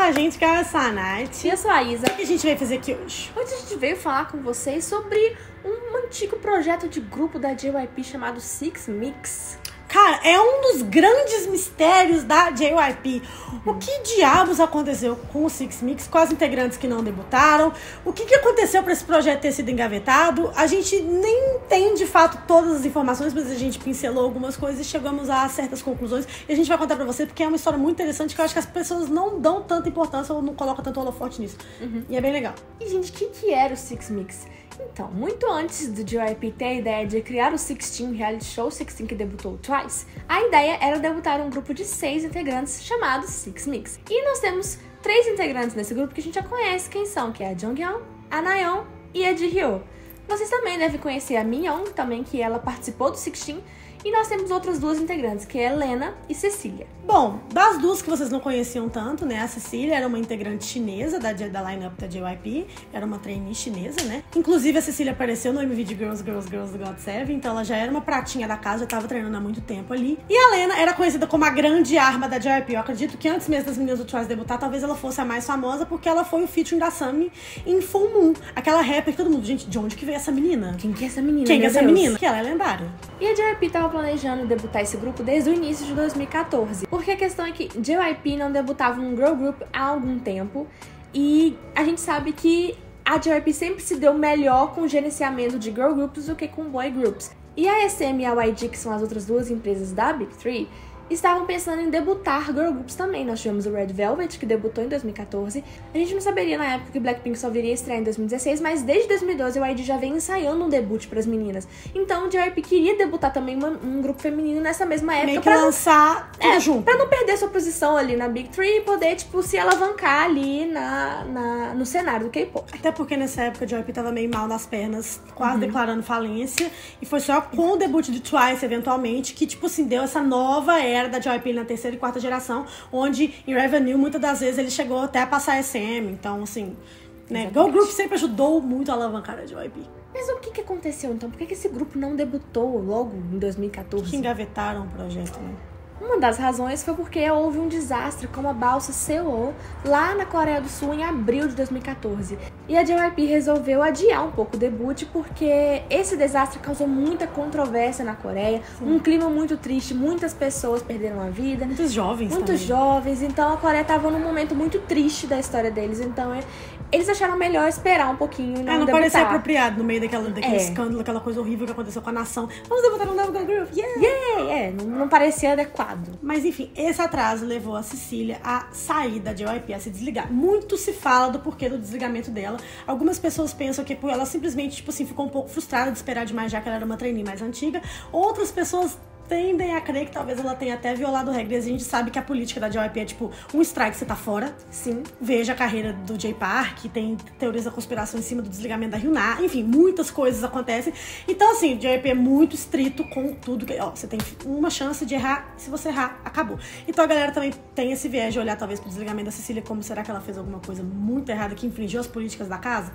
com a gente, que é a Sanite. E eu sou a Isa. O que a gente veio fazer aqui hoje? Hoje a gente veio falar com vocês sobre um antigo projeto de grupo da JYP chamado Six Mix. Cara, é um dos grandes mistérios da JYP. O que diabos aconteceu com o Six Mix, com as integrantes que não debutaram? O que, que aconteceu para esse projeto ter sido engavetado? A gente nem tem de fato todas as informações, mas a gente pincelou algumas coisas e chegamos a certas conclusões. E a gente vai contar para você porque é uma história muito interessante que eu acho que as pessoas não dão tanta importância ou não colocam tanto holofote nisso. Uhum. E é bem legal. E, gente, o que, que era o Six Mix? Então, muito antes do JYP ter a ideia de criar o Sixteen reality show Sixteen que debutou Twice, a ideia era debutar um grupo de seis integrantes chamado Six Mix. E nós temos três integrantes nesse grupo que a gente já conhece quem são, que é a Jonghyun, a Nayeon e a Jihyo. Vocês também devem conhecer a Minhyun, também que ela participou do Sixteen, e nós temos outras duas integrantes, que é Helena e Cecília. Bom, das duas que vocês não conheciam tanto, né? A Cecília era uma integrante chinesa da, da lineup da JYP, era uma trainee chinesa, né? Inclusive a Cecília apareceu no MV de Girls, Girls, Girls do God Seven, então ela já era uma pratinha da casa, já tava treinando há muito tempo ali. E a Helena era conhecida como a grande arma da JYP. Eu acredito que antes mesmo das meninas do Twice debutar, talvez ela fosse a mais famosa, porque ela foi o featuring da Sami em Full Moon. Aquela rapper que todo mundo, gente, de onde que veio essa menina? Quem que é essa menina? Quem que é essa Deus? menina? Que ela é lendária. E a JYP tava planejando debutar esse grupo desde o início de 2014. Porque a questão é que JYP não debutava um girl group há algum tempo. E a gente sabe que a JYP sempre se deu melhor com o gerenciamento de girl groups do que com boy groups. E a SM e a YG, que são as outras duas empresas da Big Three, estavam pensando em debutar girl groups também. Nós tivemos o Red Velvet, que debutou em 2014. A gente não saberia na época que Blackpink só viria estrear em 2016, mas desde 2012 o YG já vem ensaiando um debut para as meninas. Então o JYP queria debutar também uma- um grupo feminino nessa mesma época Meio que pra não lançar tudo é, junto. pra não perder sua posição ali na Big Three e poder, tipo, se alavancar ali na, na- no cenário do K-pop. Até porque nessa época a JYP tava meio mal nas pernas, quase Uhum. declarando falência. E foi só com o debut de Twice, eventualmente, que, tipo assim, deu essa nova era da JYP na terceira e quarta geração, onde em revenue, muitas das vezes, ele chegou até a passar SM. Então, assim, né? Exatamente. Go Group sempre ajudou muito a alavancar a JYP. Mas o que, que aconteceu então? Por que, que esse grupo não debutou logo em 2014? Que engavetaram o projeto, né? Uma das razões foi porque houve um desastre com a balsa Seoul lá na Coreia do Sul em abril de 2014. E a JYP resolveu adiar um pouco o debut porque esse desastre causou muita controvérsia na Coreia, um clima muito triste, muitas pessoas perderam a vida, Muitos jovens muitos também. jovens, então a Coreia tava num momento muito triste da história deles, então é- eles acharam melhor esperar um pouquinho e não É, não parecia apropriado no meio daquela, daquele É. escândalo, aquela coisa horrível que aconteceu com a nação. Vamos debutar um novo Go Group, yeah! É, é, não, não parecia adequado. Mas enfim, esse atraso levou a Cecília a sair da JYP, a se desligar. Muito se fala do porquê do desligamento dela. Algumas pessoas pensam que ela simplesmente, tipo assim, ficou um pouco frustrada de esperar demais, já que ela era uma trainee mais antiga. Outras pessoas tendem a crer que talvez ela tenha até violado regras. A gente sabe que a política da JYP é tipo, um strike você tá fora. Sim. Veja a carreira do Jay Park, tem teorias da conspiração em cima do desligamento da Hyuna, enfim, muitas coisas acontecem. Então, assim, o JYP é muito estrito com tudo que. Ó, você tem uma chance de errar, se você errar, acabou. Então a galera também tem esse viés de olhar, talvez, pro desligamento da Cecília, como será que ela fez alguma coisa muito errada que infringiu as políticas da casa?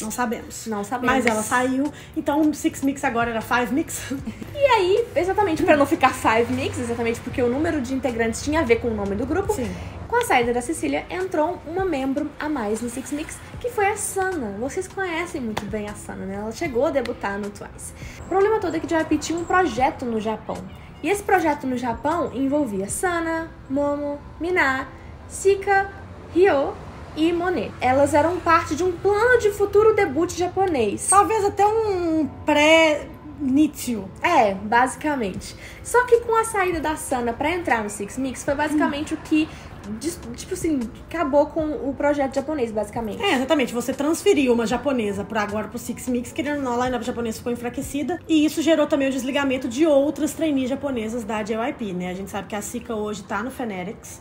Não sabemos. Não sabemos. Mas ela saiu, então o Six Mix agora era Five Mix. E aí, exatamente pra não ficar Five Mix, exatamente porque o número de integrantes tinha a ver com o nome do grupo, Sim. com a saída da Cecília, entrou uma membro a mais no Six Mix, que foi a Sana. Vocês conhecem muito bem a Sana, né? Ela chegou a debutar no Twice. O problema todo é que JYP tinha um projeto no Japão. E esse projeto no Japão envolvia Sana, Momo, Mina, Sika, Ryo e Monet. Elas eram parte de um plano de futuro debut japonês. Talvez até um pré-nício. É, basicamente. Só que com a saída da Sana pra entrar no Six Mix, foi basicamente o que, tipo assim, acabou com o projeto japonês, basicamente. É, exatamente. Você transferiu uma japonesa para agora pro Six Mix, querendo não, a lineup japonesa ficou enfraquecida. E isso gerou também o desligamento de outras trainees japonesas da JYP, né? A gente sabe que a Sika hoje tá no Fenetics.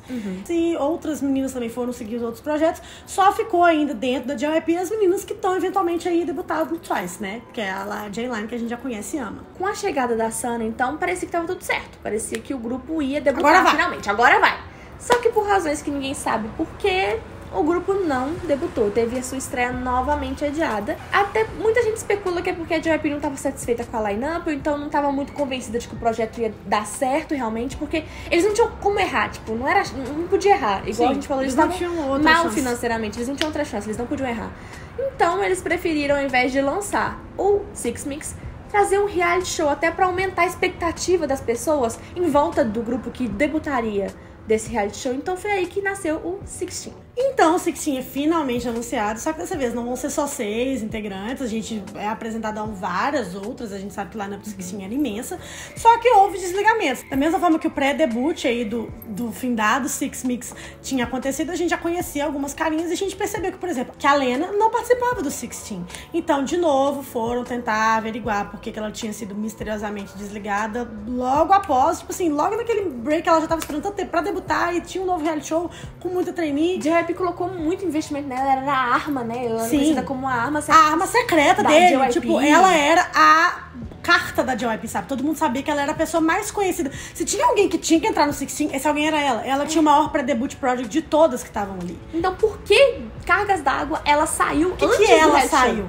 E outras meninas também foram seguir os outros projetos. Só ficou ainda dentro da JYP as meninas que estão eventualmente aí debutadas no Twice, né? Que é a J-Line que a gente já conhece e ama. Com a chegada da Sana, então, parecia que tava tudo certo. Parecia que o grupo ia debutar Agora vai. finalmente. Agora vai. Só que por razões que ninguém sabe por quê, o grupo não debutou, teve a sua estreia novamente adiada. Até muita gente especula que é porque a JYP não estava satisfeita com a lineup, então não estava muito convencida de que o projeto ia dar certo realmente, porque eles não tinham como errar, tipo, não era, não podia errar. Igual Sim, a gente falou, eles eles não estavam mal chance. financeiramente, eles não tinham outra chance, eles não podiam errar. Então eles preferiram, ao invés de lançar o Six Mix, trazer um reality show até pra aumentar a expectativa das pessoas em volta do grupo que debutaria desse reality show. Então foi aí que nasceu o Sixteen. Então, o Sixteen é finalmente anunciado, só que dessa vez não vão ser só seis integrantes, a gente é apresentado a várias outras, a gente sabe que lá na Sixteen era imensa, só que houve desligamentos. Da mesma forma que o pré-debut aí do, do findado Six Mix tinha acontecido, a gente já conhecia algumas carinhas e a gente percebeu que, por exemplo, que a Lena não participava do Sixteen. Então, de novo, foram tentar averiguar por que, que ela tinha sido misteriosamente desligada logo após, tipo assim, logo naquele break ela já tava esperando tanto tempo pra debutar e tinha um novo reality show com muita trainee. JYP colocou muito investimento nela, ela era a arma, né? Ela era conhecida como a arma a arma secreta dele. Tipo, ela era a carta da JYP, sabe? Todo mundo sabia que ela era a pessoa mais conhecida. Se tinha alguém que tinha que entrar no Sixteen, esse alguém era ela. Ela tinha o maior pré-debut project de todas que estavam ali. Então por que cargas d'água ela saiu que, antes que ela saiu?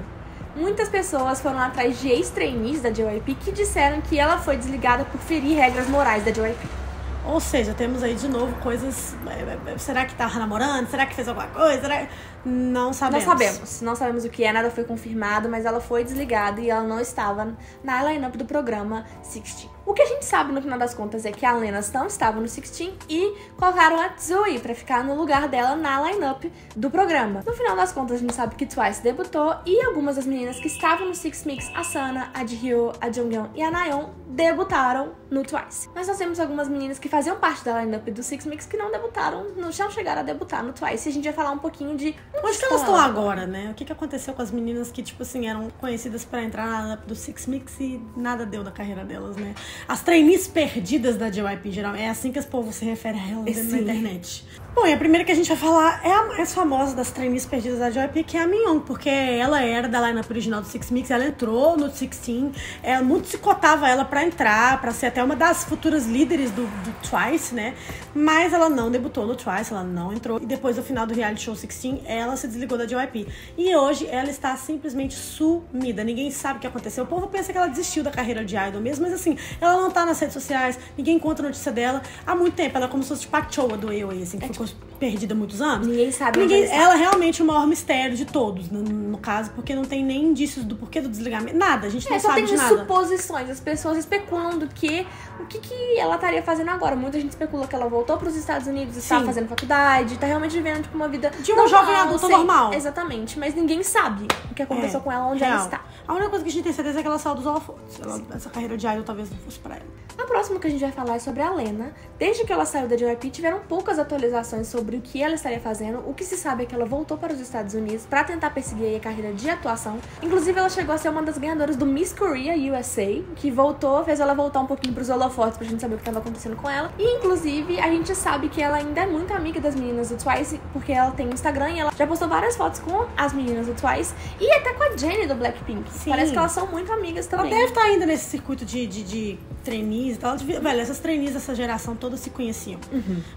Muitas pessoas foram atrás de ex-trainees da JYP que disseram que ela foi desligada por ferir regras morais da JYP. Ou seja, temos aí de novo coisas. é, é, Será que tá namorando? Será que fez alguma coisa? Será... Não sabemos. Não sabemos, não sabemos o que é, nada foi confirmado, mas ela foi desligada e ela não estava na lineup do programa Sixteen. O que a gente sabe no final das contas é que a Lena não estava no Sixteen e colocaram a Zoe pra ficar no lugar dela na lineup do programa. No final das contas, a gente sabe que Twice debutou e algumas das meninas que estavam no Six Mix, a Sana, a Jihyo, a Jonghyun e a Nayeon, debutaram no Twice. Mas nós temos algumas meninas que faziam parte da lineup do Six Mix que não debutaram, não chegaram a debutar no Twice. E a gente vai falar um pouquinho de Onde que elas estão agora, né? O que, que aconteceu com as meninas que, tipo assim, eram conhecidas pra entrar do Six Mix e nada deu da carreira delas, né? As trainees perdidas da JYP, geral. É assim que esse povo se refere a elas na internet. Bom, e a primeira que a gente vai falar é a mais famosa das trainees perdidas da JYP, que é a Minhyun, porque ela era da lineup original do Six Mix, ela entrou no Sixteen, é, muito se cotava ela pra entrar, pra ser até uma das futuras líderes do, do Twice, né? Mas ela não debutou no Twice, ela não entrou. E depois do final do reality show 16, ela se desligou da JYP. E hoje ela está simplesmente sumida. Ninguém sabe o que aconteceu. O povo pensa que ela desistiu da carreira de idol mesmo, mas assim, ela não tá nas redes sociais, ninguém encontra notícia dela há muito tempo. Ela é como se fosse tipo a Choa do AOA, assim, que ficou perdida há muitos anos. Ninguém sabe onde Ninguém, ela está. ela é realmente o maior mistério de todos, no, no caso, porque não tem nem indícios do porquê do desligamento. Nada, a gente não É, só sabe tem de nada. suposições. As pessoas especulam do que o que, que ela estaria fazendo agora. Muita gente especula que ela voltou para os Estados Unidos, está Sim. fazendo faculdade, está realmente vivendo tipo, uma vida De uma normal, jovem adulta sem- normal. Exatamente, mas ninguém sabe o que aconteceu É, com ela, onde ela real. está. A única coisa que a gente tem certeza é que ela saiu dos holofotes. Ela- essa carreira de idol talvez não fosse pra ela. A próxima que a gente vai falar é sobre a Lena. Desde que ela saiu da JYP, tiveram poucas atualizações sobre o que ela estaria fazendo. O que se sabe é que ela voltou para os Estados Unidos para tentar perseguir aí a carreira de atuação. Inclusive, ela chegou a ser uma das ganhadoras do Miss Korea USA, que voltou, fez ela voltar um pouquinho pros holofotes pra gente saber o que estava acontecendo com ela. E, inclusive, a gente sabe que ela ainda é muito amiga das meninas do Twice, porque ela tem Instagram e ela já postou várias fotos com as meninas do Twice e até com a Jennie do Blackpink. Sim. Parece que elas são muito amigas Ela também. deve estar ainda nesse circuito de, de, de trainees tal. Velho, essas trainees dessa geração todas se conheciam.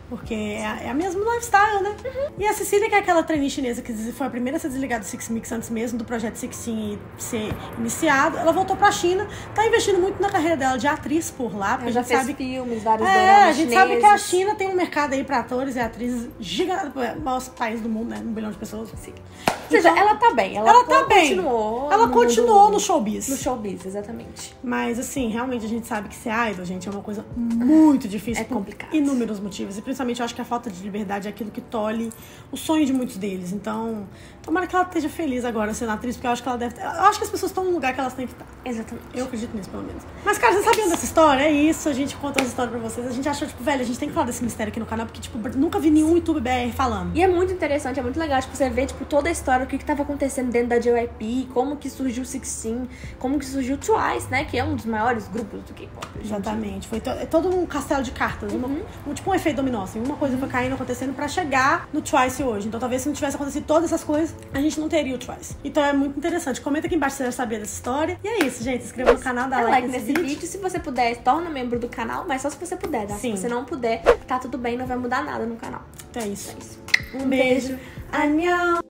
Porque é a, é a mesma lifestyle, né? E a Cecília, que é aquela trainee chinesa que foi a primeira a ser desligada do Six Mix antes mesmo do projeto Sixteen ser iniciado, ela voltou pra China, tá investindo muito na carreira dela de atriz por lá, porque já a gente sabe filmes, vários É, a gente sabe que a chineses. China tem um mercado aí pra atores e atrizes gigante, é maior país do mundo, né? Um bilhão de pessoas. Sim. Ou seja, Então, ela tá bem. Ela, ela tá bem. continuou. Ela no continuou mundo- no showbiz. No showbiz, exatamente. Mas, assim, realmente a gente sabe que ser idol, gente, é uma coisa muito difícil. É por complicado. Inúmeros motivos. E principalmente eu acho que a falta de liberdade é aquilo que tolhe o sonho de muitos deles. Então, tomara que ela esteja feliz agora sendo atriz, porque eu acho que ela deve. Eu acho que as pessoas estão no lugar que elas têm que estar. Exatamente. Eu acredito nisso, pelo menos. Mas, cara, vocês sabiam dessa história? É isso, a gente conta essa história pra vocês. A gente achou, tipo, velho, a gente tem que falar desse mistério aqui no canal, porque, tipo, nunca vi nenhum YouTube BR falando. E é muito interessante, é muito legal, tipo, você ver, tipo, toda a história, o que que tava acontecendo dentro da JYP, como que surgiu o Sixteen, como que surgiu o Twice, né, que é um dos maiores grupos do K-pop. Exatamente. Foi to- é todo um castelo de cartas. uma- um, tipo um efeito dominó, assim. Uma coisa foi caindo, acontecendo pra chegar no Twice hoje. Então talvez se não tivesse acontecido todas essas coisas, a gente não teria o Twice. Então é muito interessante. Comenta aqui embaixo se você já sabia dessa história. E é isso, gente. Se inscreva no canal, dá Dá like, like nesse vídeo. Se você puder, torna membro do canal, mas só se você puder, tá? Sim. Se você não puder, tá tudo bem, não vai mudar nada no canal. Então é isso. É isso. Um beijo. Annyeong!